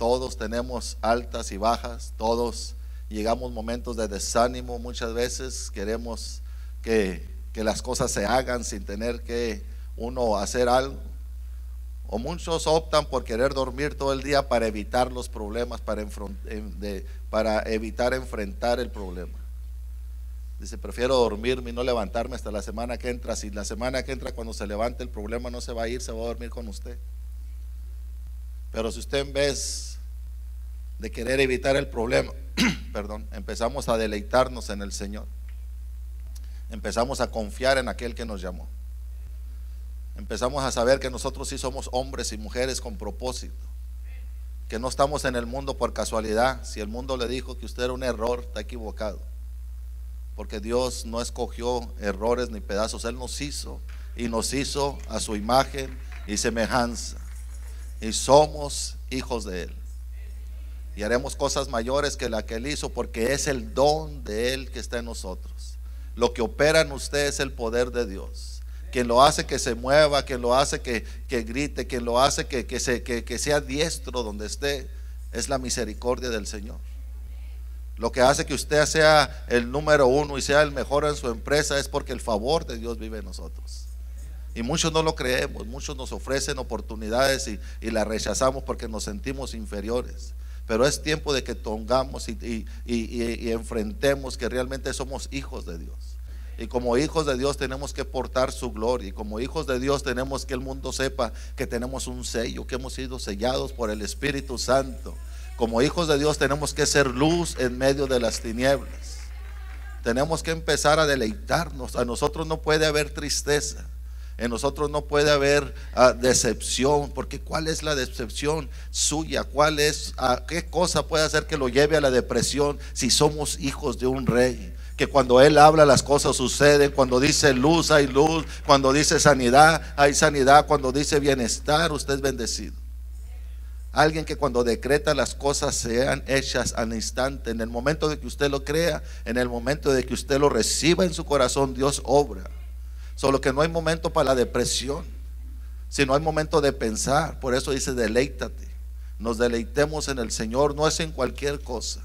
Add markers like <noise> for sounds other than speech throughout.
Todos tenemos altas y bajas, todos llegamos momentos de desánimo muchas veces, queremos que, que las cosas se hagan sin tener que uno hacer algo. O muchos optan por querer dormir todo el día para evitar los problemas, para, para evitar enfrentar el problema. Dice, prefiero dormirme y no levantarme hasta la semana que entra. Si la semana que entra cuando se levante el problema no se va a ir, se va a dormir con usted. Pero si usted en vez de querer evitar el problema, <clears throat> perdón, empezamos a deleitarnos en el Señor. Empezamos a confiar en aquel que nos llamó empezamos a saber que nosotros sí somos hombres y mujeres con propósito, que no estamos en el mundo por casualidad. Si el mundo le dijo que usted era un error, está equivocado, porque Dios no escogió errores ni pedazos, Él nos hizo y nos hizo a su imagen y semejanza, y somos hijos de Él. Y haremos cosas mayores que la que Él hizo, porque es el don de Él que está en nosotros. Lo que opera en usted es el poder de Dios quien lo hace que se mueva, quien lo hace que, grite, quien lo hace que, que, se, que sea diestro donde esté, es la misericordia del Señor. Lo que hace que usted sea el número uno y sea el mejor en su empresa es porque el favor de Dios vive en nosotros. Y muchos no lo creemos, muchos nos ofrecen oportunidades y, y las rechazamos porque nos sentimos inferiores. Pero es tiempo de que tongamos y, y enfrentemos que realmente somos hijos de Dios. Y como hijos de Dios tenemos que portar su gloria. Y como hijos de Dios tenemos que el mundo sepa que tenemos un sello, que hemos sido sellados por el Espíritu Santo. Como hijos de Dios tenemos que ser luz en medio de las tinieblas. Tenemos que empezar a deleitarnos. A nosotros no puede haber tristeza. En nosotros no puede haber ah, decepción, porque ¿cuál es la decepción suya? ¿Cuál es, ah, qué cosa puede hacer que lo lleve a la depresión si somos hijos de un rey? que cuando Él habla las cosas suceden, cuando dice luz hay luz, cuando dice sanidad hay sanidad, cuando dice bienestar usted es bendecido. Alguien que cuando decreta las cosas sean hechas al instante, en el momento de que usted lo crea, en el momento de que usted lo reciba en su corazón, Dios obra. Solo que no hay momento para la depresión, sino hay momento de pensar. Por eso dice, deleítate. Nos deleitemos en el Señor, no es en cualquier cosa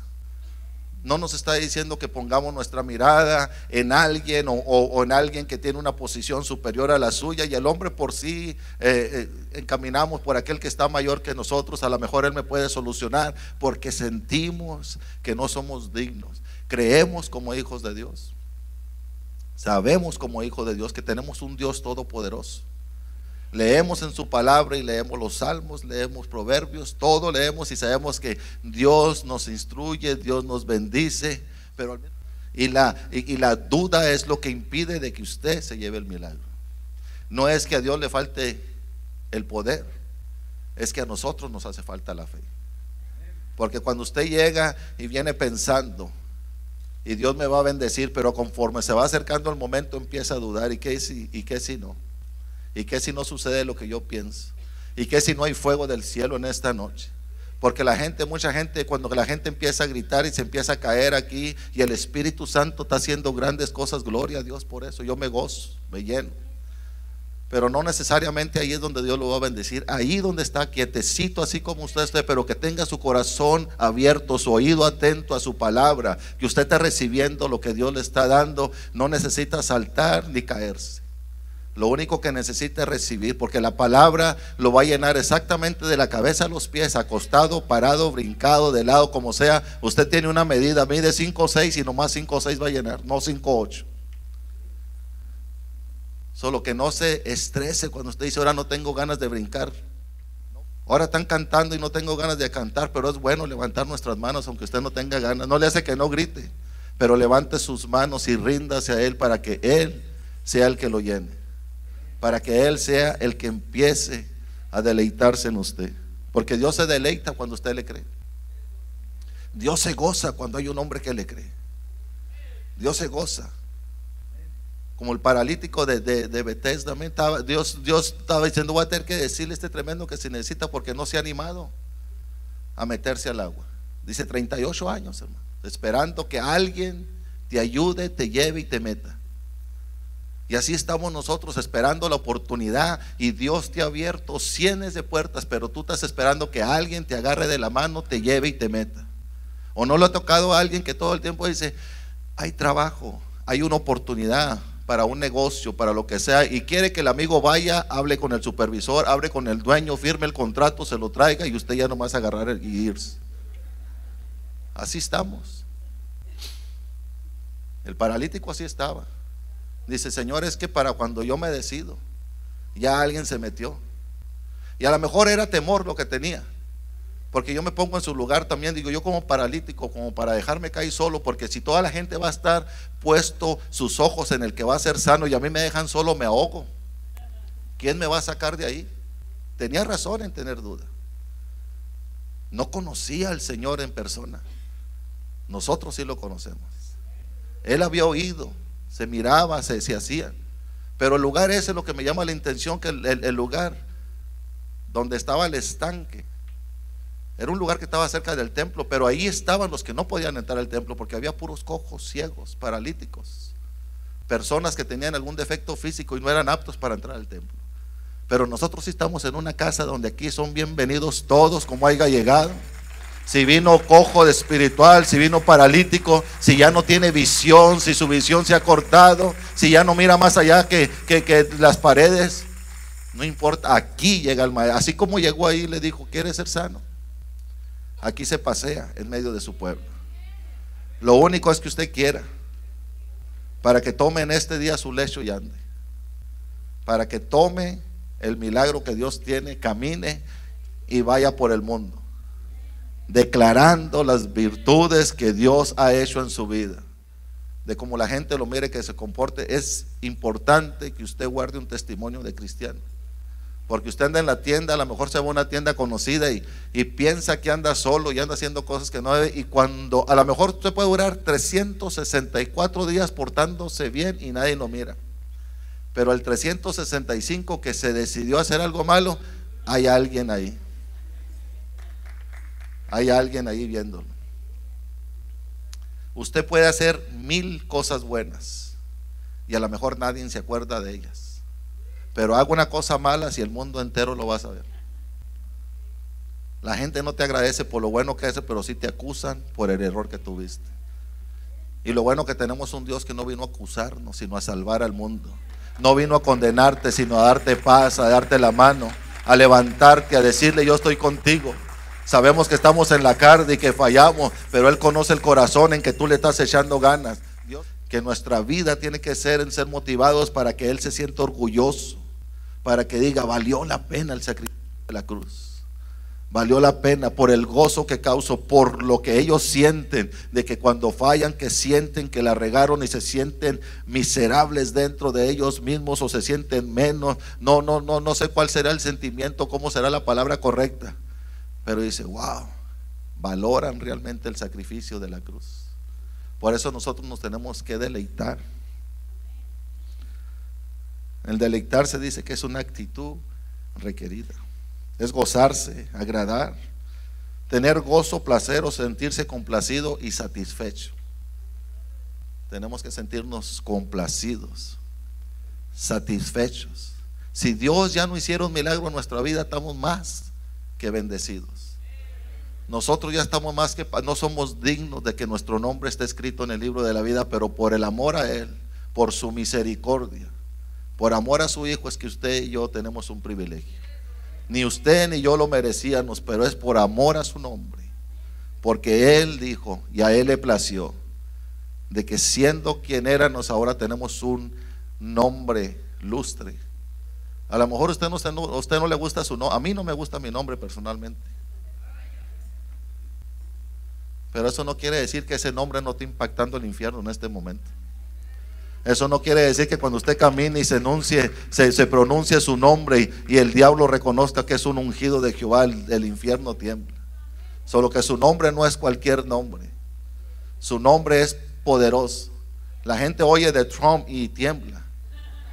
no nos está diciendo que pongamos nuestra mirada en alguien o, en alguien que tiene una posición superior a la suya y el hombre por sí eh, eh, encaminamos por aquel que está mayor que nosotros, a lo mejor él me puede solucionar porque sentimos que no somos dignos. Creemos como hijos de Dios. Sabemos como hijos de Dios que tenemos un Dios todopoderoso Leemos en su palabra y leemos los salmos, leemos proverbios, todo leemos y sabemos que Dios nos instruye, Dios nos bendice, pero y la, y, la duda es lo que impide de que usted se lleve el milagro. No es que a Dios le falte el poder, es que a nosotros nos hace falta la fe. Porque cuando usted llega y viene pensando, y Dios me va a bendecir, pero conforme se va acercando el momento empieza a dudar, ¿y qué si, y qué si no? ¿Y qué si no sucede lo que yo pienso? ¿Y qué si no hay fuego del cielo en esta noche? Porque la gente, mucha gente, cuando la gente empieza a gritar y se empieza a caer aquí y el Espíritu Santo está haciendo grandes cosas, gloria a Dios por eso. Yo me gozo, me lleno. Pero no necesariamente ahí es donde Dios lo va a bendecir. Ahí donde está quietecito, así como usted esté, pero que tenga su corazón abierto, su oído atento a su palabra, que usted está recibiendo lo que Dios le está dando. No necesita saltar ni caerse. Lo único que necesita es recibir, porque la palabra lo va a llenar exactamente de la cabeza a los pies, acostado, parado, brincado, de lado, como sea. Usted tiene una medida, mide 5 o 6 y nomás 5 o 6 va a llenar, no 5 o 8. Solo que no se estrese cuando usted dice, ahora no tengo ganas de brincar. Ahora están cantando y no tengo ganas de cantar, pero es bueno levantar nuestras manos aunque usted no tenga ganas. No le hace que no grite, pero levante sus manos y ríndase a Él para que Él sea el que lo llene para que Él sea el que empiece a deleitarse en usted. Porque Dios se deleita cuando usted le cree. Dios se goza cuando hay un hombre que le cree. Dios se goza. Como el paralítico de, de, Bethesda, Dios, Dios estaba diciendo, voy a tener que decirle este tremendo que se necesita porque no se ha animado a meterse al agua. Dice 38 años, hermano, esperando que alguien te ayude, te lleve y te meta. Y así estamos nosotros esperando la oportunidad y Dios te ha abierto cientos de puertas, pero tú estás esperando que alguien te agarre de la mano, te lleve y te meta. O no lo ha tocado alguien que todo el tiempo dice, hay trabajo, hay una oportunidad para un negocio, para lo que sea, y quiere que el amigo vaya, hable con el supervisor, hable con el dueño, firme el contrato, se lo traiga y usted ya no más agarrar y irse. Así estamos. El paralítico así estaba. Dice, Señor, es que para cuando yo me decido, ya alguien se metió. Y a lo mejor era temor lo que tenía. Porque yo me pongo en su lugar también, digo yo como paralítico, como para dejarme caer solo, porque si toda la gente va a estar puesto sus ojos en el que va a ser sano y a mí me dejan solo, me ahogo. ¿Quién me va a sacar de ahí? Tenía razón en tener duda. No conocía al Señor en persona. Nosotros sí lo conocemos. Él había oído, se miraba, se, se hacía. Pero el lugar ese es lo que me llama la intención, que el, lugar donde estaba el estanque, era un lugar que estaba cerca del templo, pero ahí estaban los que no podían entrar al templo porque había puros cojos, ciegos, paralíticos, personas que tenían algún defecto físico y no eran aptos para entrar al templo. Pero nosotros sí estamos en una casa donde aquí son bienvenidos todos como haya llegado si vino cojo de espiritual, si vino paralítico, si ya no tiene visión, si su visión se ha cortado, si ya no mira más allá que, que, las paredes, no importa, aquí llega el maestro. Así como llegó ahí, le dijo, ¿quiere ser sano? Aquí se pasea en medio de su pueblo. Lo único es que usted quiera, para que tome en este día su lecho y ande, para que tome el milagro que Dios tiene, camine y vaya por el mundo declarando las virtudes que Dios ha hecho en su vida. De cómo la gente lo mire, que se comporte. Es importante que usted guarde un testimonio de cristiano. Porque usted anda en la tienda, a lo mejor se va a una tienda conocida y, piensa que anda solo y anda haciendo cosas que no debe. Y cuando a lo mejor usted puede durar 364 días portándose bien y nadie lo mira. Pero el 365 que se decidió hacer algo malo, hay alguien ahí. Hay alguien ahí viéndolo. Usted puede hacer mil cosas buenas y a lo mejor nadie se acuerda de ellas. Pero haga una cosa mala si el mundo entero lo va a saber. La gente no te agradece por lo bueno que hace, pero sí te acusan por el error que tuviste. Y lo bueno que tenemos un Dios que no vino a acusarnos, sino a salvar al mundo. No vino a condenarte, sino a darte paz, a darte la mano, a levantarte, a decirle yo estoy contigo. Sabemos que estamos en la carne y que fallamos, pero Él conoce el corazón en que tú le estás echando ganas. que nuestra vida tiene que ser en ser motivados para que Él se sienta orgulloso, para que diga, valió la pena el sacrificio de la cruz. Valió la pena por el gozo que causó, por lo que ellos sienten, de que cuando fallan, que sienten que la regaron y se sienten miserables dentro de ellos mismos o se sienten menos. No, no, no, no sé cuál será el sentimiento, cómo será la palabra correcta pero dice, wow, valoran realmente el sacrificio de la cruz. Por eso nosotros nos tenemos que deleitar. El deleitarse dice que es una actitud requerida. Es gozarse, agradar, tener gozo, placer o sentirse complacido y satisfecho. Tenemos que sentirnos complacidos, satisfechos. Si Dios ya no hiciera un milagro en nuestra vida, estamos más que bendecidos. Nosotros ya estamos más que, no somos dignos de que nuestro nombre esté escrito en el libro de la vida, pero por el amor a Él, por su misericordia, por amor a su Hijo, es que usted y yo tenemos un privilegio. Ni usted ni yo lo merecíamos, pero es por amor a su nombre. Porque Él dijo, y a Él le plació, de que siendo quien éramos, ahora tenemos un nombre lustre. A lo mejor usted no, usted no le gusta su nombre, a mí no me gusta mi nombre personalmente. Pero eso no quiere decir que ese nombre no esté impactando el infierno en este momento. Eso no quiere decir que cuando usted camine y se enuncie, se, pronuncie su nombre y, el diablo reconozca que es un ungido de Jehová, el, infierno tiembla. Solo que su nombre no es cualquier nombre. Su nombre es poderoso. La gente oye de Trump y tiembla.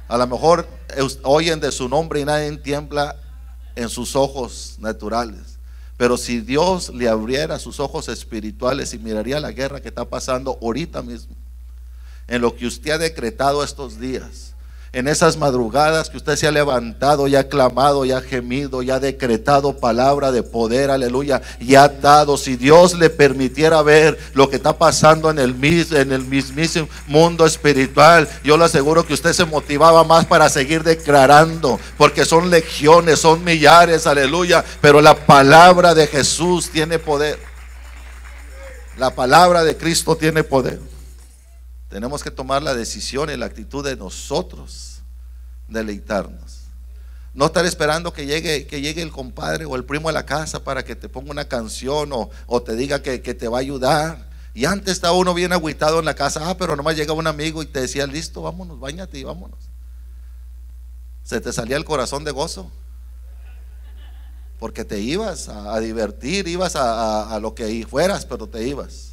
A lo mejor oyen de su nombre y nadie tiembla en sus ojos naturales. Pero si Dios le abriera sus ojos espirituales y miraría la guerra que está pasando ahorita mismo, en lo que usted ha decretado estos días, en esas madrugadas que usted se ha levantado y ha clamado y ha gemido y ha decretado palabra de poder, aleluya, y ha dado, si Dios le permitiera ver lo que está pasando en el, en el mismísimo mundo espiritual, yo le aseguro que usted se motivaba más para seguir declarando, porque son legiones, son millares, aleluya, pero la palabra de Jesús tiene poder. La palabra de Cristo tiene poder. Tenemos que tomar la decisión y la actitud de nosotros deleitarnos. No estar esperando que llegue, que llegue el compadre o el primo a la casa para que te ponga una canción o, te diga que, te va a ayudar. Y antes estaba uno bien agüitado en la casa, ah, pero nomás llega un amigo y te decía, listo, vámonos, bañate y vámonos. Se te salía el corazón de gozo. Porque te ibas a, divertir, ibas a, a lo que fueras, pero te ibas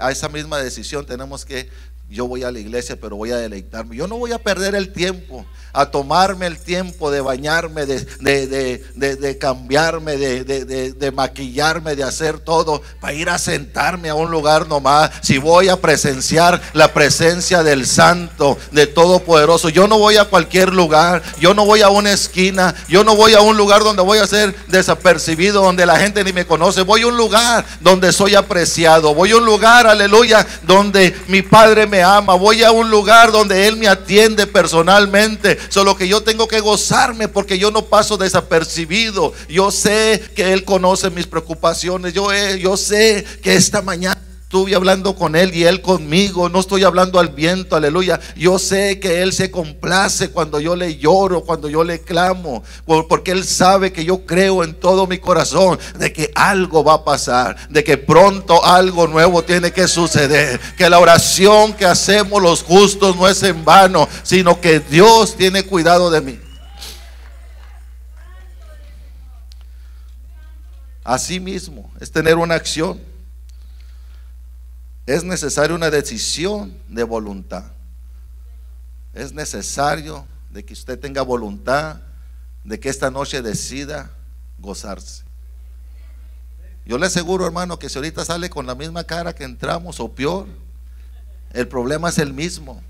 a esa misma decisión tenemos que yo voy a la iglesia, pero voy a deleitarme. Yo no voy a perder el tiempo, a tomarme el tiempo de bañarme, de, de, cambiarme, de, maquillarme, de hacer todo, para ir a sentarme a un lugar nomás. Si voy a presenciar la presencia del Santo, de Todopoderoso, yo no voy a cualquier lugar, yo no voy a una esquina, yo no voy a un lugar donde voy a ser desapercibido, donde la gente ni me conoce. Voy a un lugar donde soy apreciado, voy a un lugar, aleluya, donde mi Padre me ama. Voy a un lugar donde Él me atiende personalmente. Solo que yo tengo que gozarme porque yo no paso desapercibido. Yo sé que Él conoce mis preocupaciones. Yo, eh, yo sé que esta mañana Estuve hablando con Él y Él conmigo. No estoy hablando al viento, aleluya. Yo sé que Él se complace cuando yo le lloro, cuando yo le clamo. Porque Él sabe que yo creo en todo mi corazón de que algo va a pasar. De que pronto algo nuevo tiene que suceder. Que la oración que hacemos los justos no es en vano, sino que Dios tiene cuidado de mí. Así mismo es tener una acción es necesaria una decisión de voluntad. Es necesario de que usted tenga voluntad de que esta noche decida gozarse. Yo le aseguro, hermano, que si ahorita sale con la misma cara que entramos o peor, el problema es el mismo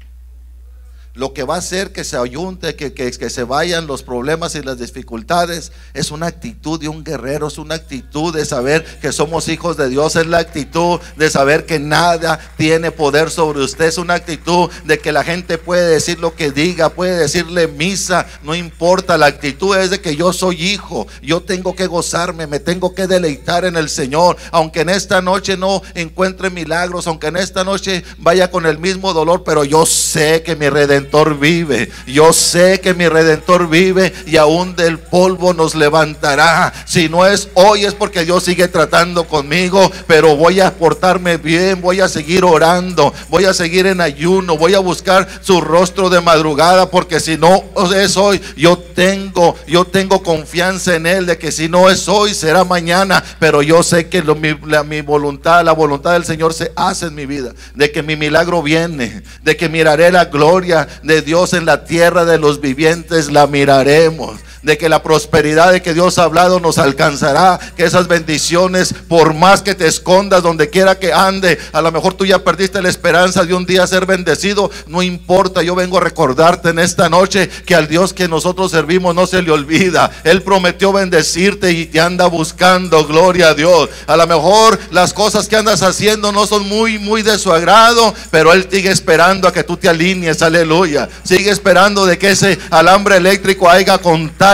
lo que va a hacer que se ayunte, que, que, que, se vayan los problemas y las dificultades, es una actitud de un guerrero, es una actitud de saber que somos hijos de Dios, es la actitud de saber que nada tiene poder sobre usted, es una actitud de que la gente puede decir lo que diga, puede decirle misa, no importa, la actitud es de que yo soy hijo, yo tengo que gozarme, me tengo que deleitar en el Señor, aunque en esta noche no encuentre milagros, aunque en esta noche vaya con el mismo dolor, pero yo sé que mi redentor vive. Yo sé que mi redentor vive y aún del polvo nos levantará. Si no es hoy es porque Dios sigue tratando conmigo, pero voy a portarme bien, voy a seguir orando, voy a seguir en ayuno, voy a buscar su rostro de madrugada porque si no es hoy, yo tengo, yo tengo confianza en él de que si no es hoy será mañana, pero yo sé que mi, mi voluntad, la voluntad del Señor se hace en mi vida, de que mi milagro viene, de que miraré la gloria de Dios en la tierra de los vivientes la miraremos de que la prosperidad de que Dios ha hablado nos alcanzará, que esas bendiciones, por más que te escondas donde quiera que ande, a lo mejor tú ya perdiste la esperanza de un día ser bendecido, no importa, yo vengo a recordarte en esta noche que al Dios que nosotros servimos no se le olvida, Él prometió bendecirte y te anda buscando, gloria a Dios, a lo mejor las cosas que andas haciendo no son muy, muy de su agrado, pero Él sigue esperando a que tú te alinees, aleluya, sigue esperando de que ese alambre eléctrico haya contado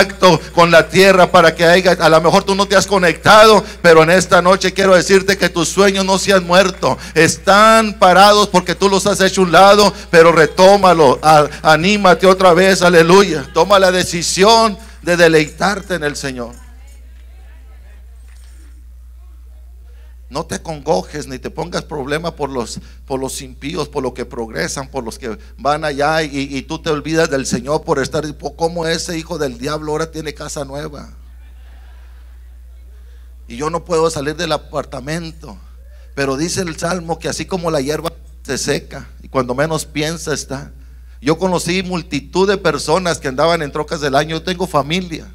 con la tierra para que haya, a lo mejor tú no te has conectado, pero en esta noche quiero decirte que tus sueños no se han muerto, están parados porque tú los has hecho un lado, pero retómalo, anímate otra vez, aleluya, toma la decisión de deleitarte en el Señor. No te congojes ni te pongas problema por los, por los impíos, por lo que progresan, por los que van allá y, tú te olvidas del Señor por estar, como ese hijo del diablo ahora tiene casa nueva. Y yo no puedo salir del apartamento. Pero dice el Salmo que así como la hierba se seca y cuando menos piensa está. Yo conocí multitud de personas que andaban en trocas del año. Yo tengo familia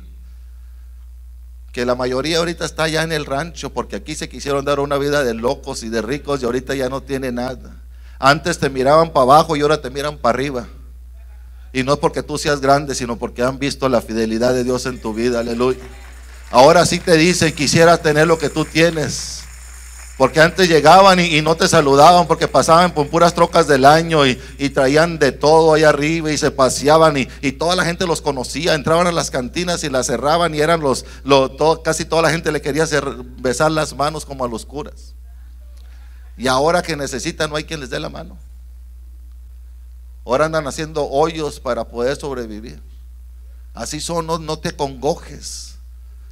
que la mayoría ahorita está ya en el rancho porque aquí se quisieron dar una vida de locos y de ricos y ahorita ya no tiene nada. Antes te miraban para abajo y ahora te miran para arriba. Y no porque tú seas grande, sino porque han visto la fidelidad de Dios en tu vida. Aleluya. Ahora sí te dicen, quisiera tener lo que tú tienes. Porque antes llegaban y, no te saludaban porque pasaban por puras trocas del año y, traían de todo ahí arriba y se paseaban y, toda la gente los conocía. Entraban a las cantinas y las cerraban y eran los, casi toda la gente le quería besar las manos como a los curas. Y ahora que necesitan no hay quien les dé la mano. Ahora andan haciendo hoyos para poder sobrevivir. Así son, no te congojes.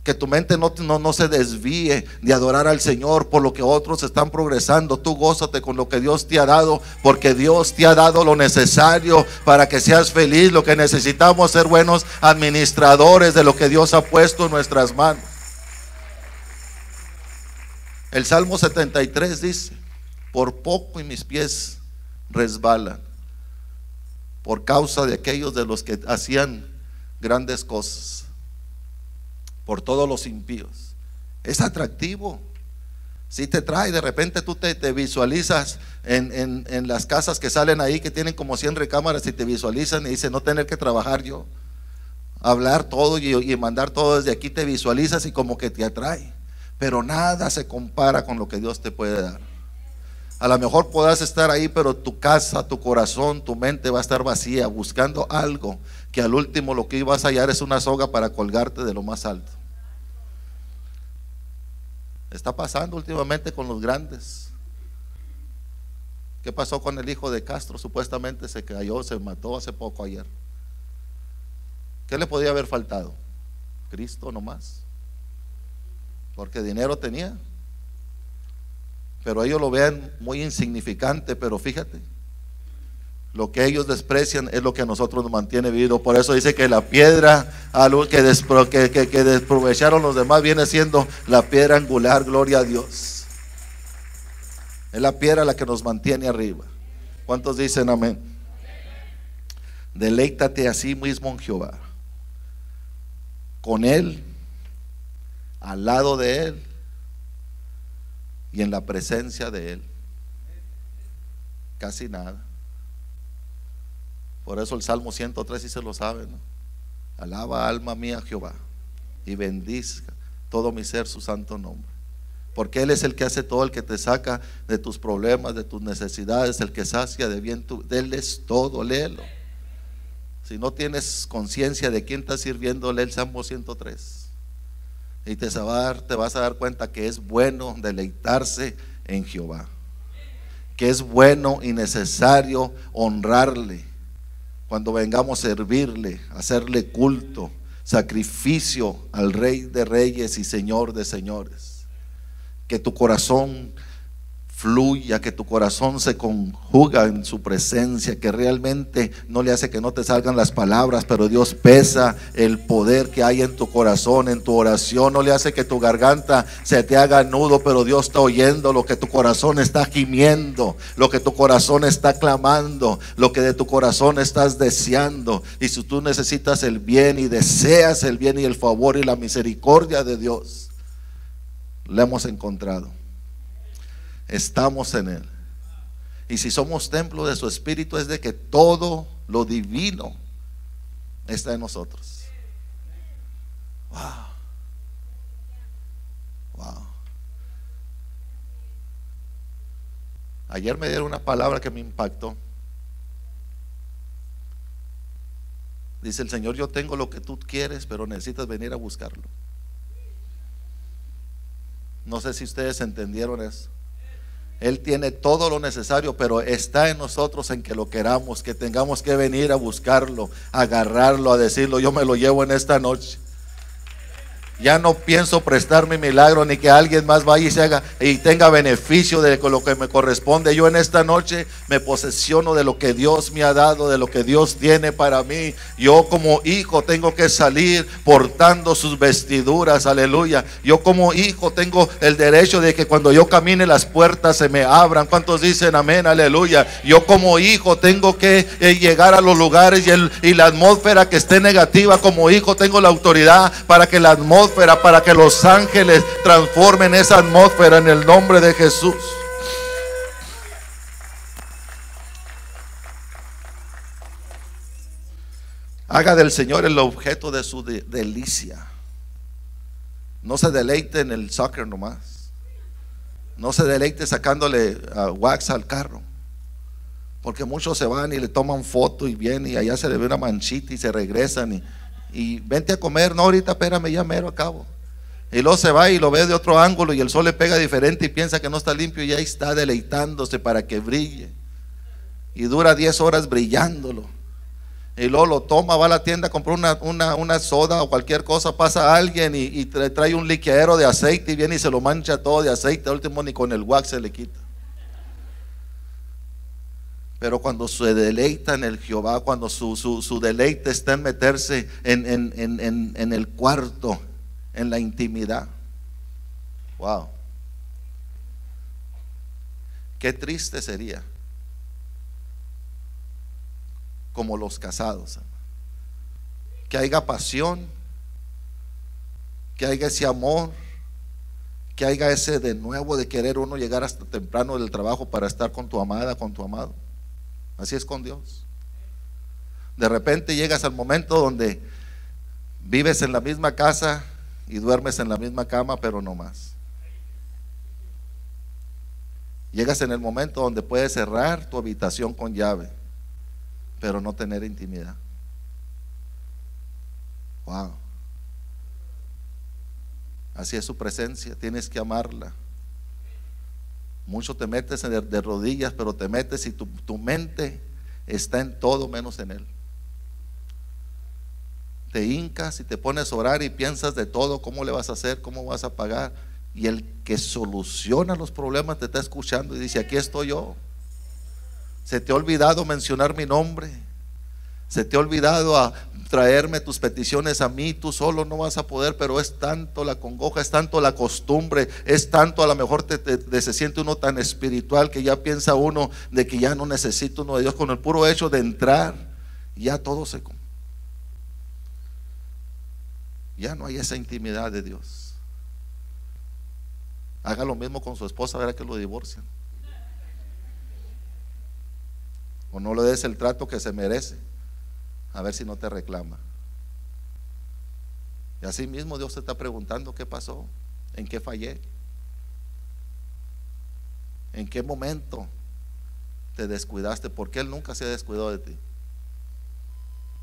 Que tu mente no, no, se desvíe de adorar al Señor por lo que otros están progresando. Tú gózate con lo que Dios te ha dado, porque Dios te ha dado lo necesario para que seas feliz. Lo que necesitamos ser buenos administradores de lo que Dios ha puesto en nuestras manos. El Salmo 73 dice, por poco y mis pies resbalan por causa de aquellos de los que hacían grandes cosas por todos los impíos. Es atractivo. Si te trae, de repente tú te, visualizas en, las casas que salen ahí, que tienen como 100 recámaras y te visualizan y dicen, no tener que trabajar yo, hablar todo y, y mandar todo desde aquí, te visualizas y como que te atrae. Pero nada se compara con lo que Dios te puede dar. A lo mejor podrás estar ahí, pero tu casa, tu corazón, tu mente va a estar vacía, buscando algo que al último lo que ibas a hallar es una soga para colgarte de lo más alto. Está pasando últimamente con los grandes. ¿Qué pasó con el hijo de Castro? Supuestamente se cayó, se mató hace poco ayer. ¿Qué le podía haber faltado? Cristo nomás. Porque dinero tenía. Pero ellos lo ven muy insignificante, pero fíjate, lo que ellos desprecian es lo que a nosotros nos mantiene vivo. Por eso dice que la piedra que, que, que, desprovecharon los demás viene siendo la piedra angular, gloria a Dios. Es la piedra la que nos mantiene arriba. ¿Cuántos dicen amén? Deleítate a sí mismo en Jehová. Con Él, al lado de Él y en la presencia de Él. Casi nada. Por eso el Salmo 103 sí se lo sabe, Alaba alma mía Jehová y bendizca todo mi ser su santo nombre. Porque Él es el que hace todo, el que te saca de tus problemas, de tus necesidades, el que sacia de bien tu. Él es todo, léelo. Si no tienes conciencia de quién está sirviendo, lee el Salmo 103. Y te, te vas a dar cuenta que es bueno deleitarse en Jehová. Que es bueno y necesario honrarle cuando vengamos a servirle, hacerle culto, sacrificio al Rey de Reyes y Señor de Señores. Que tu corazón fluya, que tu corazón se conjuga en su presencia, que realmente no le hace que no te salgan las palabras, pero Dios pesa el poder que hay en tu corazón, en tu oración, no le hace que tu garganta se te haga nudo, pero Dios está oyendo lo que tu corazón está gimiendo, lo que tu corazón está clamando, lo que de tu corazón estás deseando. Y si tú necesitas el bien y deseas el bien y el favor y la misericordia de Dios, le hemos encontrado estamos en Él. Y si somos templo de su Espíritu es de que todo lo divino está en nosotros. Wow. Wow. Ayer me dieron una palabra que me impactó. Dice el Señor, yo tengo lo que tú quieres, pero necesitas venir a buscarlo. No sé si ustedes entendieron eso. Él tiene todo lo necesario, pero está en nosotros en que lo queramos, que tengamos que venir a buscarlo, agarrarlo, a decirlo, yo me lo llevo en esta noche. Ya no pienso prestar mi milagro ni que alguien más vaya y se haga y tenga beneficio de lo que me corresponde. Yo en esta noche me posesiono de lo que Dios me ha dado, de lo que Dios tiene para mí. Yo como hijo tengo que salir portando sus vestiduras, aleluya. Yo como hijo tengo el derecho de que cuando yo camine las puertas se me abran. ¿Cuántos dicen amén, aleluya? Yo como hijo tengo que eh, llegar a los lugares y, y la atmósfera que esté negativa como hijo tengo la autoridad para que la atmósfera para que los ángeles transformen esa atmósfera en el nombre de Jesús. Haga del Señor el objeto de su delicia. No se deleite en el soccer nomás. No se deleite sacándole uh, wax al carro. Porque muchos se van y le toman foto y vienen y allá se le ve una manchita y se regresan y y vente a comer. No, ahorita espérame, ya mero acabo. Y luego se va y lo ve de otro ángulo y el sol le pega diferente y piensa que no está limpio y ahí está deleitándose para que brille. Y dura 10 horas brillándolo. Y luego lo toma, va a la tienda, compra una, una, soda o cualquier cosa, pasa a alguien y, trae un liquidero de aceite y viene y se lo mancha todo de aceite. Al último ni con el wax se le quita. Pero cuando se deleita en el Jehová, cuando su, deleite está en meterse en, en el cuarto, en la intimidad. Wow. Qué triste sería como los casados. Que haya pasión, que haya ese amor, que haya ese de nuevo de querer uno llegar hasta temprano del trabajo para estar con tu amada, con tu amado. Así es con Dios. De repente llegas al momento donde vives en la misma casa, y duermes en la misma cama, pero no más. Llegas en el momento donde puedes cerrar tu habitación con llave, pero no tener intimidad. Wow. Así es su presencia, tienes que amarla. Mucho te metes de, rodillas, pero te metes y tu, tu mente está en todo menos en Él te hincas y te pones a orar y piensas de todo, cómo le vas a hacer, cómo vas a pagar. Y el que soluciona los problemas te está escuchando y dice, aquí estoy yo. Se te ha olvidado mencionar mi nombre. Se te ha olvidado a traerme tus peticiones a mí, tú solo no vas a poder, pero es tanto la congoja, es tanto la costumbre, es tanto a lo mejor se siente uno tan espiritual que ya piensa uno de que ya no necesita uno de Dios con el puro hecho de entrar, ya todo se ya no hay esa intimidad de Dios. Haga lo mismo con su esposa, verá que lo divorcian. O no le des el trato que se merece, a ver si no te reclama. Y así mismo Dios te está preguntando qué pasó, en qué fallé, en qué momento te descuidaste, porque Él nunca se ha descuidado de ti.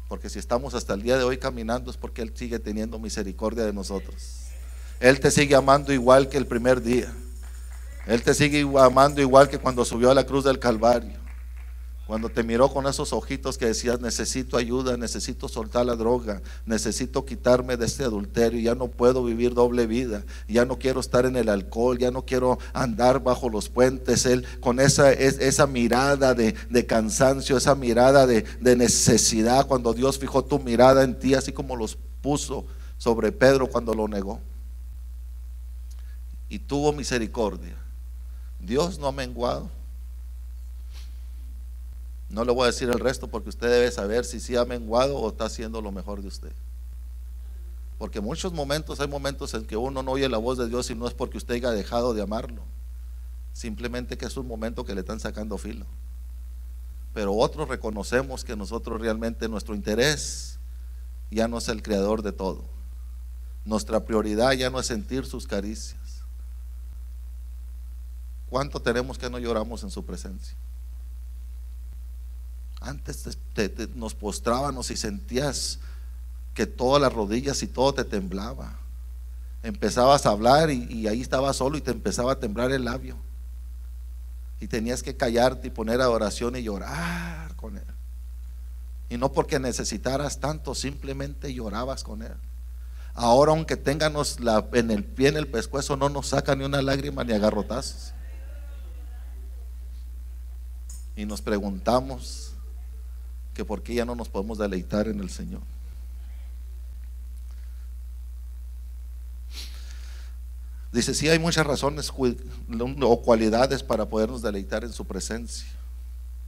Porque si estamos hasta el día de hoy caminando es porque Él sigue teniendo misericordia de nosotros. Él te sigue amando igual que el primer día. Él te sigue amando igual que cuando subió a la cruz del Calvario. Cuando te miró con esos ojitos que decías, necesito ayuda, necesito soltar la droga, necesito quitarme de este adulterio, ya no puedo vivir doble vida, ya no quiero estar en el alcohol, ya no quiero andar bajo los puentes. Él con esa, esa mirada de, cansancio, esa mirada de, de necesidad, cuando Dios fijó tu mirada en ti, así como los puso sobre Pedro cuando lo negó. Y tuvo misericordia. Dios no ha menguado no le voy a decir el resto porque usted debe saber si sí ha menguado o está haciendo lo mejor de usted. Porque muchos momentos, hay momentos en que uno no oye la voz de Dios y no es porque usted haya dejado de amarlo. Simplemente que es un momento que le están sacando filo. Pero otros reconocemos que nosotros realmente nuestro interés ya no es el creador de todo. Nuestra prioridad ya no es sentir sus caricias. ¿Cuánto tenemos que no lloramos en su presencia? Antes nos postrábamos y sentías que todas las rodillas y todo te temblaba. Empezabas a hablar y, ahí estabas solo y te empezaba a temblar el labio. Y tenías que callarte y poner adoración y llorar con él. Y no porque necesitaras tanto, simplemente llorabas con él. Ahora, aunque tenganos la, en el pie, en el pescuezo, no nos saca ni una lágrima ni agarrotazos. Y nos preguntamos, que por qué ya no nos podemos deleitar en el Señor. Dice, sí hay muchas razones o cualidades para podernos deleitar en su presencia.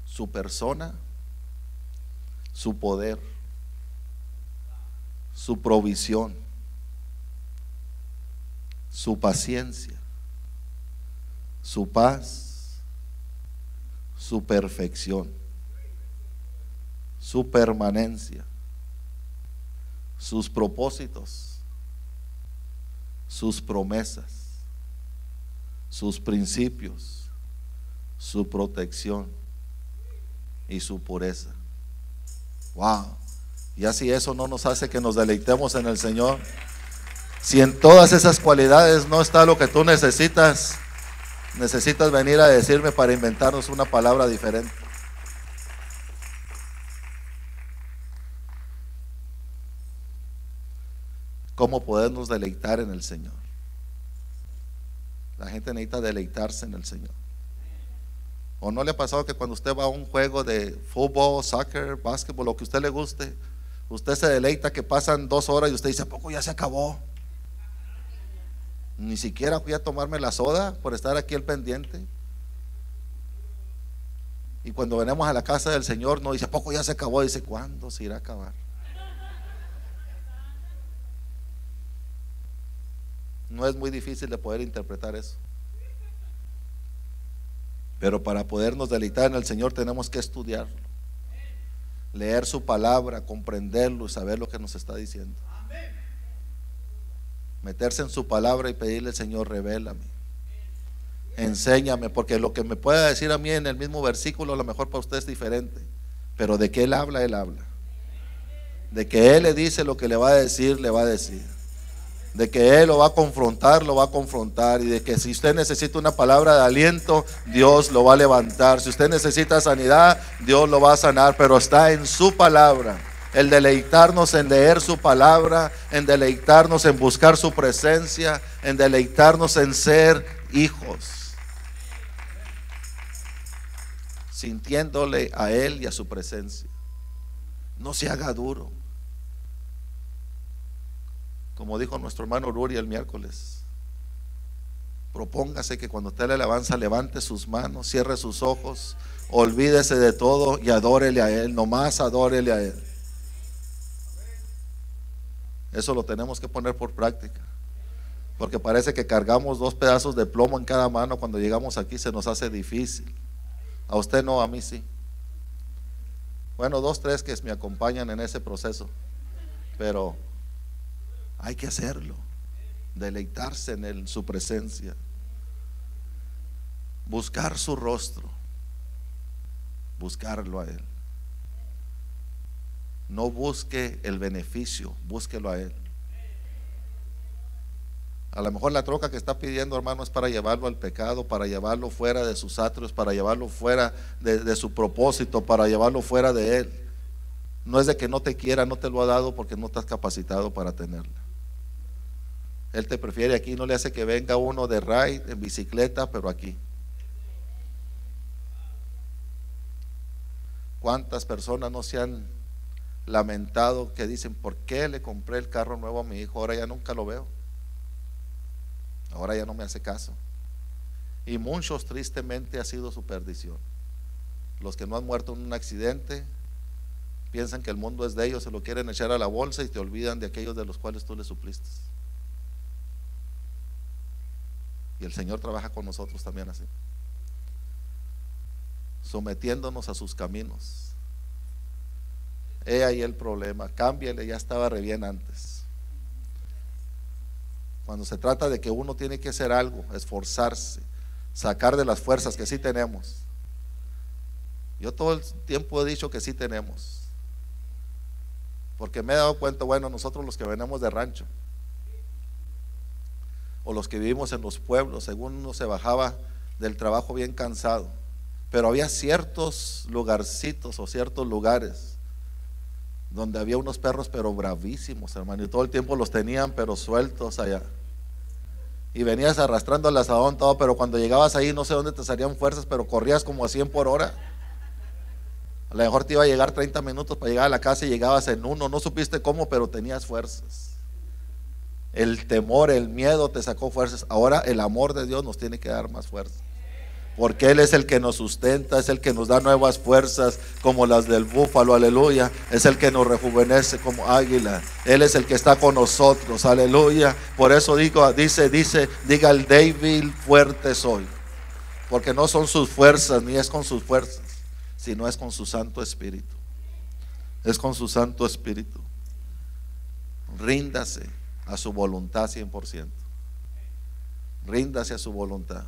Su persona, su poder, su provisión, su paciencia, su paz, su perfección su permanencia, sus propósitos, sus promesas, sus principios, su protección y su pureza. Wow. Y así eso no nos hace que nos deleitemos en el Señor. Si en todas esas cualidades no está lo que tú necesitas, necesitas venir a decirme para inventarnos una palabra diferente. ¿Cómo podernos deleitar en el Señor? La gente necesita deleitarse en el Señor. ¿O no le ha pasado que cuando usted va a un juego de fútbol, soccer, básquetbol, lo que usted le guste, usted se deleita que pasan dos horas y usted dice, ¿a poco ya se acabó? Ni siquiera fui a tomarme la soda por estar aquí al pendiente. Y cuando venimos a la casa del Señor, no dice, ¿a poco ya se acabó? Dice, ¿cuándo se irá a acabar? No es muy difícil de poder interpretar eso. Pero para podernos deleitar en el Señor tenemos que estudiarlo, leer su palabra, comprenderlo y saber lo que nos está diciendo. Meterse en su palabra y pedirle, Señor, revélame. Enséñame, porque lo que me pueda decir a mí en el mismo versículo, a lo mejor para usted es diferente. Pero de que Él habla, Él habla. De que Él le dice lo que le va a decir, le va a decir de que Él lo va a confrontar, lo va a confrontar y de que si usted necesita una palabra de aliento, Dios lo va a levantar. Si usted necesita sanidad, Dios lo va a sanar, pero está en su palabra. El deleitarnos en leer su palabra, en deleitarnos en buscar su presencia, en deleitarnos en ser hijos. Sintiéndole a Él y a su presencia. No se haga duro. Como dijo nuestro hermano Ruri el miércoles, propóngase que cuando usted le alabanza levante sus manos, cierre sus ojos, olvídese de todo y adórele a Él, nomás adórele a Él. Eso lo tenemos que poner por práctica. Porque parece que cargamos dos pedazos de plomo en cada mano cuando llegamos aquí se nos hace difícil. A usted no, a mí sí. Bueno, dos, tres que me acompañan en ese proceso. Pero hay que hacerlo. Deleitarse en él, su presencia. Buscar su rostro. Buscarlo a Él. No busque el beneficio, búsquelo a Él. A lo mejor la troca que está pidiendo, hermano, es para llevarlo al pecado, para llevarlo fuera de sus atrios, para llevarlo fuera de, de, su propósito, para llevarlo fuera de Él. No es de que no te quiera, no te lo ha dado porque no estás capacitado para tenerla. Él te prefiere aquí, no le hace que venga uno de ride en bicicleta, pero aquí. ¿Cuántas personas no se han lamentado que dicen, ¿por qué le compré el carro nuevo a mi hijo? Ahora ya nunca lo veo. Ahora ya no me hace caso. Y muchos tristemente ha sido su perdición. Los que no han muerto en un accidente piensan que el mundo es de ellos, se lo quieren echar a la bolsa y te olvidan de aquellos de los cuales tú le supliste. Y el Señor trabaja con nosotros también así. Sometiéndonos a sus caminos. He ahí el problema. Cámbiale, ya estaba re bien antes. Cuando se trata de que uno tiene que hacer algo, esforzarse, sacar de las fuerzas que sí tenemos. Yo todo el tiempo he dicho que sí tenemos. Porque me he dado cuenta, bueno, nosotros los que venimos de rancho, o los que vivimos en los pueblos, según uno se bajaba del trabajo bien cansado. Pero había ciertos lugarcitos o ciertos lugares donde había unos perros pero bravísimos, hermano, y todo el tiempo los tenían pero sueltos allá. Y venías arrastrando el asadón todo, pero cuando llegabas ahí no sé dónde te salían fuerzas, pero corrías como a 100 por hora. A lo mejor te iba a llegar 30 minutos para llegar a la casa y llegabas en uno, no supiste cómo, pero tenías fuerzas. El temor, el miedo te sacó fuerzas. Ahora el amor de Dios nos tiene que dar más fuerza. Porque Él es el que nos sustenta, es el que nos da nuevas fuerzas como las del búfalo, aleluya. Es el que nos rejuvenece como águila. Él es el que está con nosotros, aleluya. Por eso digo, dice, dice, diga el débil, fuerte soy. Porque no son sus fuerzas, ni es con sus fuerzas, sino es con su Santo Espíritu. Es con su Santo Espíritu. ríndase a su voluntad 100%. Ríndase a su voluntad.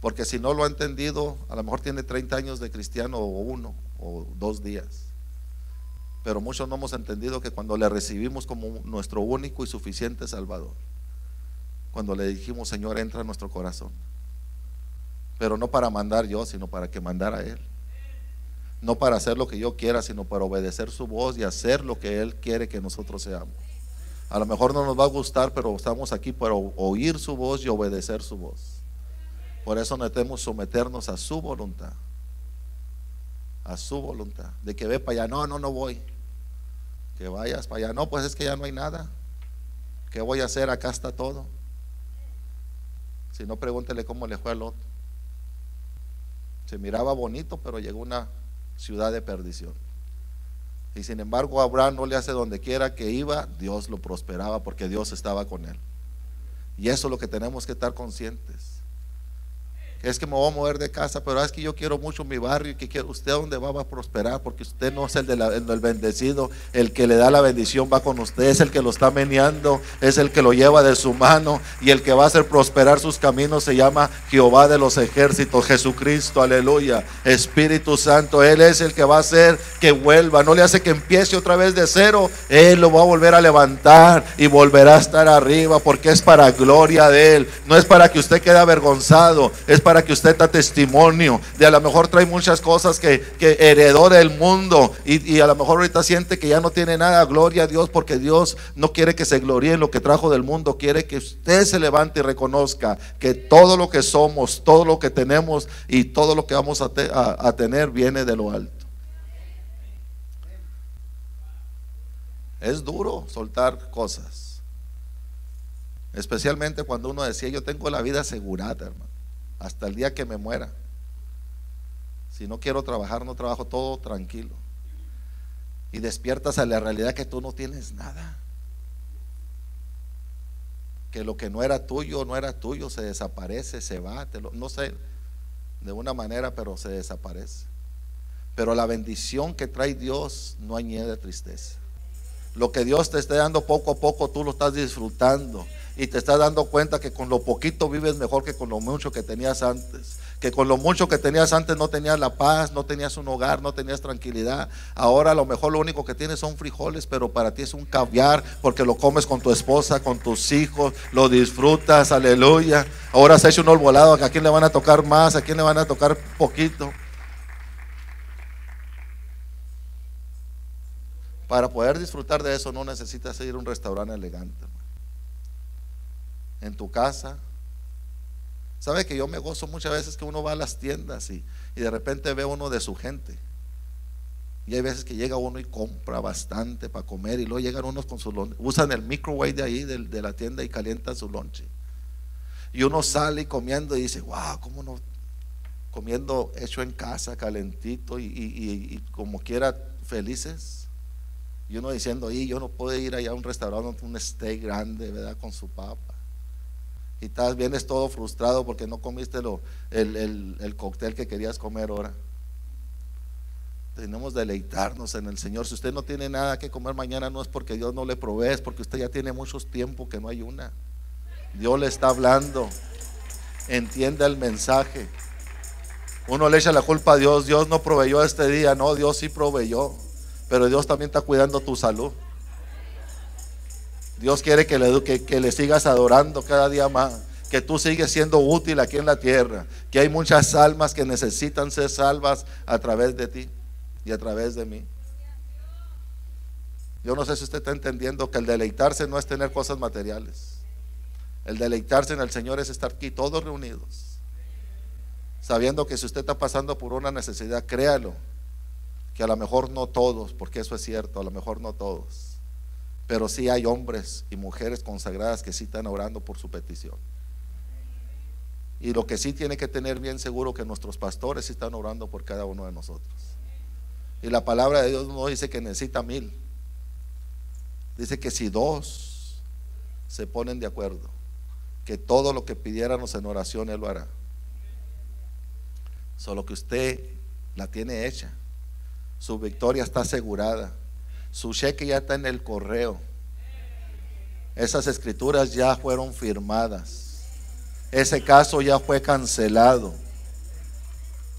Porque si no lo ha entendido, a lo mejor tiene 30 años de cristiano o uno o dos días. Pero muchos no hemos entendido que cuando le recibimos como nuestro único y suficiente Salvador, cuando le dijimos, Señor, entra en nuestro corazón. Pero no para mandar yo, sino para que mandara Él. No para hacer lo que yo quiera, sino para obedecer su voz y hacer lo que Él quiere que nosotros seamos. A lo mejor no nos va a gustar, pero estamos aquí para oír su voz y obedecer su voz. Por eso necesitamos someternos a su voluntad. A su voluntad. De que ve para allá, no, no, no voy. Que vayas para allá, no, pues es que ya no hay nada. ¿Qué voy a hacer? Acá está todo. Si no, pregúntele cómo le fue al otro. Se miraba bonito, pero llegó a una ciudad de perdición. Y sin embargo, Abraham no le hace donde quiera que iba, Dios lo prosperaba porque Dios estaba con él. Y eso es lo que tenemos que estar conscientes es que me voy a mover de casa, pero es que yo quiero mucho mi barrio y que quiero, usted dónde va, va a prosperar, porque usted no es el, del bendecido, el que le da la bendición va con usted, es el que lo está meneando, es el que lo lleva de su mano y el que va a hacer prosperar sus caminos. Se llama Jehová de los ejércitos, Jesucristo, aleluya, Espíritu Santo, Él es el que va a hacer que vuelva, no le hace que empiece otra vez de cero, Él lo va a volver a levantar y volverá a estar arriba, porque es para gloria de Él, no es para que usted quede avergonzado, es para para que usted da testimonio. De a lo mejor trae muchas cosas que, heredó del mundo y, a lo mejor ahorita siente que ya no tiene nada. Gloria a Dios porque Dios no quiere que se gloríe en lo que trajo del mundo. Quiere que usted se levante y reconozca que todo lo que somos, todo lo que tenemos y todo lo que vamos a tener viene de lo alto. Es duro soltar cosas. Especialmente cuando uno decía, yo tengo la vida asegurada, hermano hasta el día que me muera. Si no quiero trabajar, no trabajo todo tranquilo. Y despiertas a la realidad que tú no tienes nada. Que lo que no era tuyo, no era tuyo, se desaparece, se va, no sé, de una manera, pero se desaparece. Pero la bendición que trae Dios no añade tristeza. Lo que Dios te esté dando poco a poco, tú lo estás disfrutando y te estás dando cuenta que con lo poquito vives mejor que con lo mucho que tenías antes. Que con lo mucho que tenías antes no tenías la paz, no tenías un hogar, no tenías tranquilidad. Ahora a lo mejor lo único que tienes son frijoles, pero para ti es un caviar porque lo comes con tu esposa, con tus hijos, lo disfrutas, aleluya. Ahora se ha hecho un volado, ¿a quién le van a tocar más? ¿A quién le van a tocar poquito? Para poder disfrutar de eso no necesitas ir a un restaurante elegante en tu casa. ¿Sabe que yo me gozo muchas veces que uno va a las tiendas y, de repente ve uno de su gente? Y hay veces que llega uno y compra bastante para comer y luego llegan unos con su lonche. Usan el microwave de ahí, de, la tienda y calientan su lonche. Y uno sale comiendo y dice, wow, ¿cómo no? Comiendo hecho en casa, calentito y, y como quiera felices. Y uno diciendo, y yo no puedo ir allá a un restaurante, un steak grande, ¿verdad? Con su papa y tal, vienes todo frustrado porque no comiste lo, el, el, cóctel que querías comer ahora. Tenemos deleitarnos en el Señor. Si usted no tiene nada que comer mañana, no es porque Dios no le provee, es porque usted ya tiene mucho tiempo que no hay una. Dios le está hablando. Entienda el mensaje. Uno le echa la culpa a Dios. Dios no proveyó este día. No, Dios sí proveyó. Pero Dios también está cuidando tu salud. Dios quiere que le, que, le sigas adorando cada día más que tú sigues siendo útil aquí en la tierra, que hay muchas almas que necesitan ser salvas a través de ti y a través de mí. Yo no sé si usted está entendiendo que el deleitarse no es tener cosas materiales. El deleitarse en el Señor es estar aquí todos reunidos, sabiendo que si usted está pasando por una necesidad, créalo, que a lo mejor no todos, porque eso es cierto, a lo mejor no todos pero sí hay hombres y mujeres consagradas que sí están orando por su petición. Y lo que sí tiene que tener bien seguro que nuestros pastores sí están orando por cada uno de nosotros. Y la palabra de Dios no dice que necesita mil. Dice que si dos se ponen de acuerdo, que todo lo que pidiéramos en oración Él lo hará. Solo que usted la tiene hecha. Su victoria está asegurada Su cheque ya está en el correo. Esas escrituras ya fueron firmadas. Ese caso ya fue cancelado.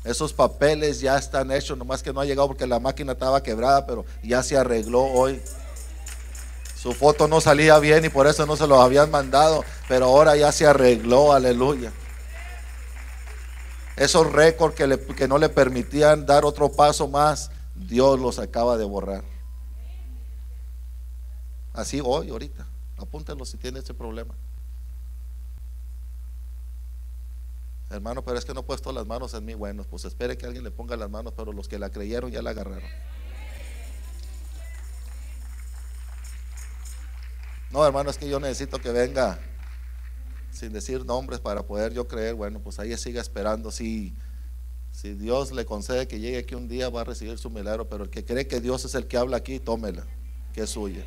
Esos papeles ya están hechos, nomás que no ha llegado porque la máquina estaba quebrada, pero ya se arregló hoy. Su foto no salía bien y por eso no se lo habían mandado, pero ahora ya se arregló, aleluya. Esos récords que, que no le permitían dar otro paso más, Dios los acaba de borrar. Así hoy, ahorita. Apúntenlo si tiene ese problema. Hermano, pero es que no he puesto las manos en mí. Bueno, pues espere que alguien le ponga las manos, pero los que la creyeron ya la agarraron. No, hermano, es que yo necesito que venga sin decir nombres para poder yo creer. Bueno, pues ahí siga esperando. Si, si Dios le concede que llegue aquí un día, va a recibir su milagro. Pero el que cree que Dios es el que habla aquí, tómela, que es suya.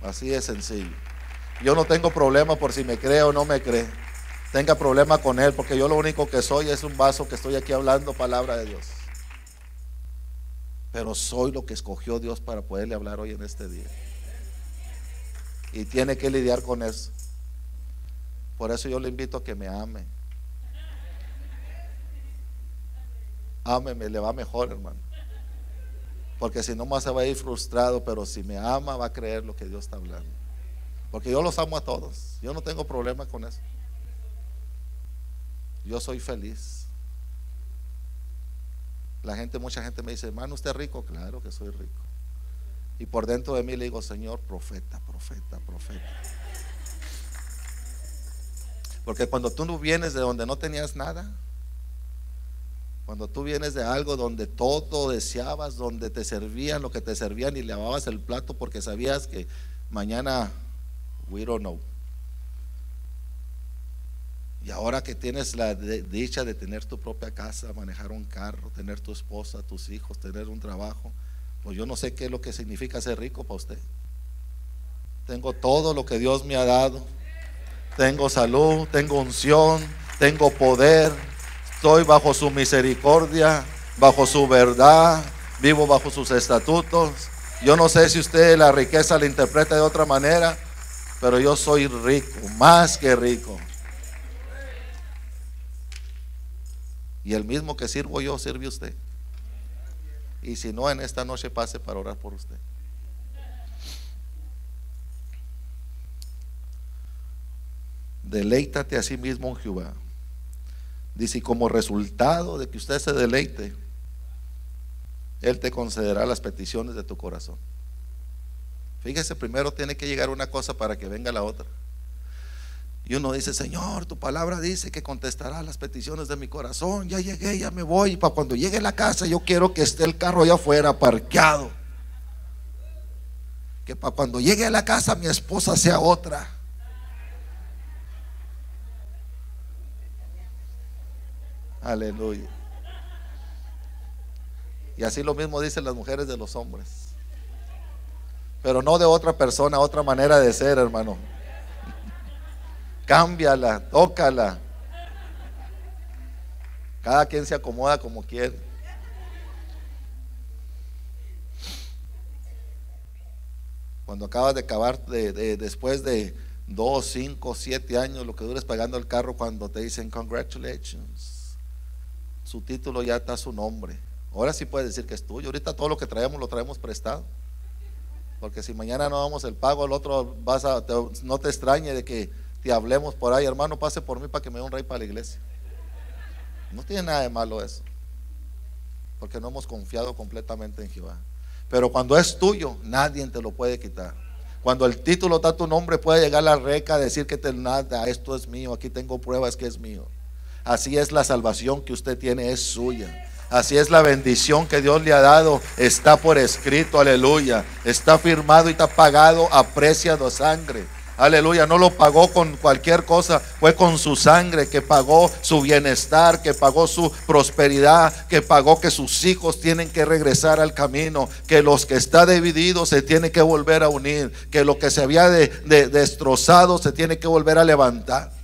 Así es sencillo. Yo no tengo problema por si me cree o no me cree tenga problema con él, porque yo lo único que soy es un vaso que estoy aquí hablando palabra de Dios. Pero soy lo que escogió Dios para poderle hablar hoy en este día. Y tiene que lidiar con eso. Por eso yo le invito a que me ame. Le va mejor, hermano. Porque si no más se va a ir frustrado, pero si me ama va a creer lo que Dios está hablando. Porque yo los amo a todos. Yo no tengo problema con eso. Yo soy feliz. La gente, mucha gente me dice, hermano, ¿usted es rico? Claro que soy rico. Y por dentro de mí le digo, Señor, profeta, profeta, profeta. Porque cuando tú no vienes de donde no tenías nada, cuando tú vienes de algo donde todo deseabas, donde te servían lo que te servían y lavabas el plato porque sabías que mañana, we don't know. Y ahora que tienes la dicha de tener tu propia casa, manejar un carro, tener tu esposa, tus hijos, tener un trabajo, pues yo no sé qué es lo que significa ser rico para usted. Tengo todo lo que Dios me ha dado. Tengo salud, tengo unción, tengo poder. Estoy bajo su misericordia, bajo su verdad, vivo bajo sus estatutos. Yo no sé si usted la riqueza la interpreta de otra manera, pero yo soy rico, más que rico. Y el mismo que sirvo yo, sirve usted. Y si no, en esta noche pase para orar por usted. Deleítate a sí mismo en Jehová. Dice, y como resultado de que usted se deleite, Él te concederá las peticiones de tu corazón. Fíjese, primero tiene que llegar una cosa para que venga la otra. Y uno dice, Señor, tu palabra dice que contestará las peticiones de mi corazón. Ya llegué, ya me voy. Y para cuando llegue a la casa, yo quiero que esté el carro allá afuera parqueado. Que para cuando llegue a la casa, mi esposa sea otra. Aleluya. Y así lo mismo dicen las mujeres de los hombres. Pero no de otra persona, otra manera de ser, hermano cámbiala, tócala. Cada quien se acomoda como quiere. Cuando acabas de acabar, de, después de dos, cinco, siete años, lo que dures pagando el carro, cuando te dicen congratulations, su título ya está su nombre. Ahora sí puedes decir que es tuyo. Ahorita todo lo que traemos lo traemos prestado. Porque si mañana no damos el pago, el otro vas a, no te extrañe de que te hablemos por ahí, hermano, pase por mí para que me dé un rey para la iglesia. No tiene nada de malo eso, porque no hemos confiado completamente en Jehová. Pero cuando es tuyo, nadie te lo puede quitar. Cuando el título está tu nombre, puede llegar la reca a decir que te nada, esto es mío, aquí tengo pruebas que es mío. Así es la salvación que usted tiene, es suya. Así es la bendición que Dios le ha dado. Está por escrito, aleluya. Está firmado y está pagado a de sangre. Aleluya, no lo pagó con cualquier cosa, fue con su sangre que pagó su bienestar, que pagó su prosperidad, que pagó que sus hijos tienen que regresar al camino, que los que está divididos se tienen que volver a unir, que lo que se había destrozado se tiene que volver a levantar.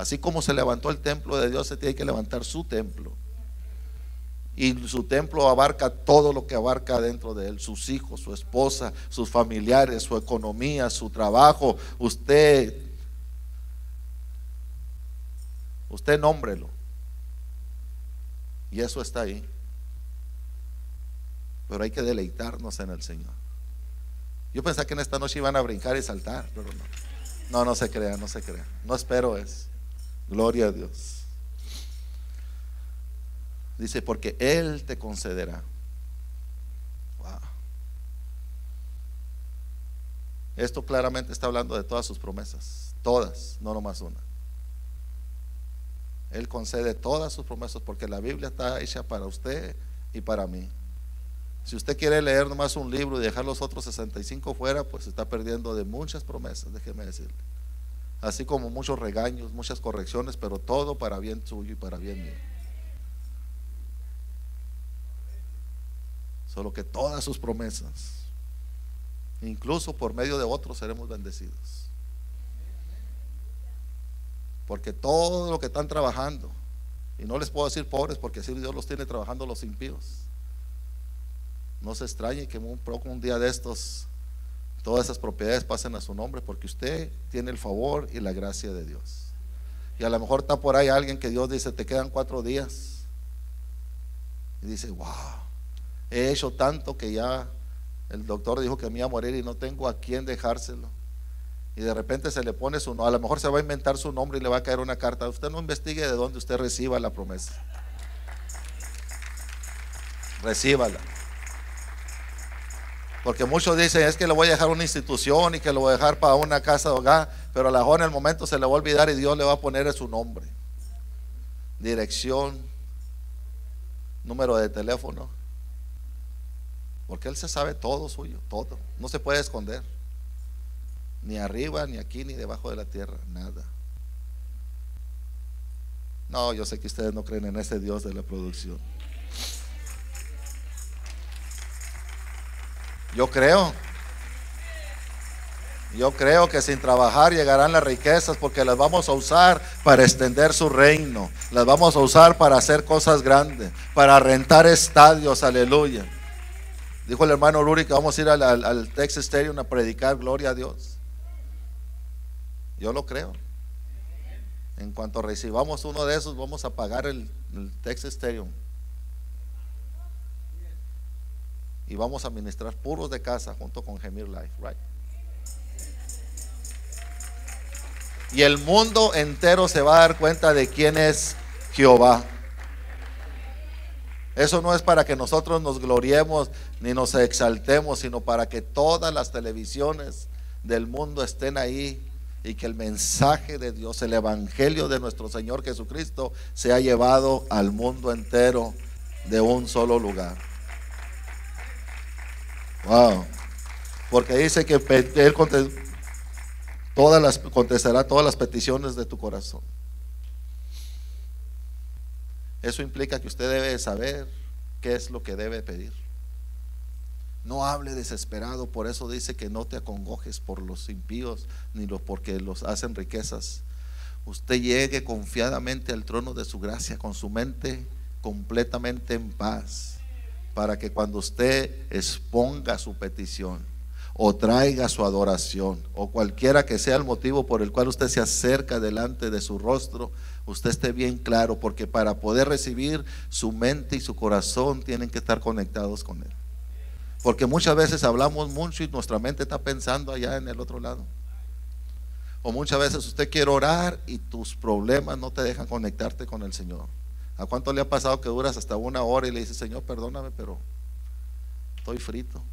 Así como se levantó el templo de Dios, se tiene que levantar su templo. y su templo abarca todo lo que abarca dentro de él, sus hijos, su esposa, sus familiares, su economía, su trabajo. Usted, usted nómbrelo. Y eso está ahí. Pero hay que deleitarnos en el Señor. Yo pensé que en esta noche iban a brincar y saltar, pero no. No, no se crea, no se crea. No espero eso. Gloria a Dios. Dice, porque Él te concederá. Esto claramente está hablando de todas sus promesas. Todas, no nomás una. Él concede todas sus promesas porque la Biblia está hecha para usted y para mí. Si usted quiere leer nomás un libro y dejar los otros 65 fuera, pues está perdiendo de muchas promesas, déjeme decirle. Así como muchos regaños, muchas correcciones, pero todo para bien suyo y para bien mío. Solo que todas sus promesas, incluso por medio de otros, seremos bendecidos. Porque todo lo que están trabajando, y no les puedo decir pobres porque así Dios los tiene trabajando los impíos. No se extrañe que un, un día de estos todas esas propiedades pasen a su nombre porque usted tiene el favor y la gracia de Dios. Y a lo mejor está por ahí alguien que Dios dice, te quedan cuatro días. Y dice, wow, he hecho tanto que ya el doctor dijo que me iba a morir y no tengo a quién dejárselo. Y de repente se le pone su nombre, a lo mejor se va a inventar su nombre y le va a caer una carta. Usted no investigue de dónde usted reciba la promesa. Recíbala. Porque muchos dicen, es que le voy a dejar una institución y que lo voy a dejar para una casa de hogar, pero a la mejor en el momento se le va a olvidar y Dios le va a poner su nombre, dirección, número de teléfono. Porque Él se sabe todo suyo, todo. No se puede esconder. Ni arriba, ni aquí, ni debajo de la tierra, nada. No, yo sé que ustedes no creen en ese Dios de la producción. Yo creo. Yo creo que sin trabajar llegarán las riquezas porque las vamos a usar para extender su reino. Las vamos a usar para hacer cosas grandes, para rentar estadios, aleluya. Dijo el hermano Luri que vamos a ir al, al, Texas Stadium a predicar gloria a Dios. Yo lo creo. En cuanto recibamos uno de esos, vamos a pagar el, el Texas Stadium. Y vamos a ministrar puros de casa junto con Gemir Life, right? Y el mundo entero se va a dar cuenta de quién es Jehová. Eso no es para que nosotros nos gloriemos ni nos exaltemos, sino para que todas las televisiones del mundo estén ahí y que el mensaje de Dios, el evangelio de nuestro Señor Jesucristo, sea llevado al mundo entero de un solo lugar. Wow. Porque dice que Él contestará todas las peticiones de tu corazón. Eso implica que usted debe saber qué es lo que debe pedir. No hable desesperado, por eso dice que no te acongojes por los impíos ni los porque los hacen riquezas. Usted llegue confiadamente al trono de su gracia con su mente completamente en paz, para que cuando usted exponga su petición o traiga su adoración o cualquiera que sea el motivo por el cual usted se acerca delante de su rostro, usted esté bien claro, porque para poder recibir su mente y su corazón tienen que estar conectados con Él. Porque muchas veces hablamos mucho y nuestra mente está pensando allá en el otro lado. O muchas veces usted quiere orar y tus problemas no te dejan conectarte con el Señor. ¿A cuánto le ha pasado que duras hasta una hora y le dices, Señor, perdóname, pero estoy frito?